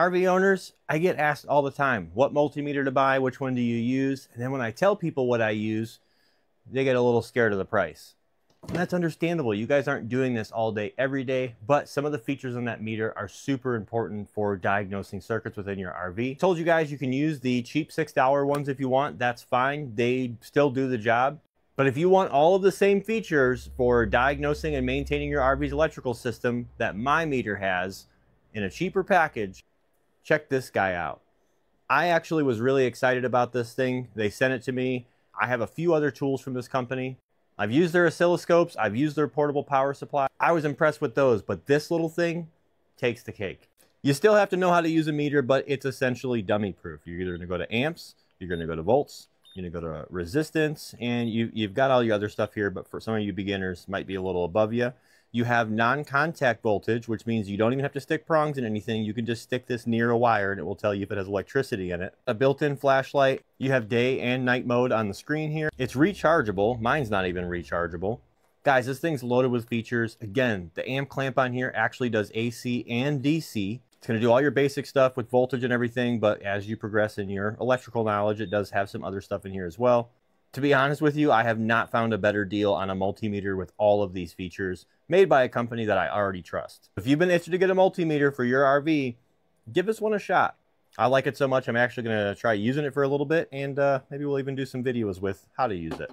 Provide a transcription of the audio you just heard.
RV owners, I get asked all the time, what multimeter to buy, which one do you use? And then when I tell people what I use, they get a little scared of the price. And that's understandable. You guys aren't doing this all day, every day, but some of the features on that meter are super important for diagnosing circuits within your RV. Told you guys you can use the cheap $6 ones if you want. That's fine. They still do the job. But if you want all of the same features for diagnosing and maintaining your RV's electrical system that my meter has in a cheaper package, check this guy out. I actually was really excited about this thing. They sent it to me. I have a few other tools from this company. I've used their oscilloscopes. I've used their portable power supply. I was impressed with those, but this little thing takes the cake. You still have to know how to use a meter, but it's essentially dummy proof. You're either gonna go to amps, you're gonna go to volts, you're gonna go to resistance, and you, you've got all your other stuff here, but for some of you beginners, might be a little above you. You have non-contact voltage, which means you don't even have to stick prongs in anything. You can just stick this near a wire and it will tell you if it has electricity in it. A built-in flashlight. You have day and night mode on the screen here. It's rechargeable. Mine's not even rechargeable. Guys, this thing's loaded with features. Again, the amp clamp on here actually does AC and DC. It's going to do all your basic stuff with voltage and everything, but as you progress in your electrical knowledge, it does have some other stuff in here as well. To be honest with you, I have not found a better deal on a multimeter with all of these features made by a company that I already trust. If you've been itching to get a multimeter for your RV, give this one a shot. I like it so much, I'm actually going to try using it for a little bit, and uh, maybe we'll even do some videos with how to use it.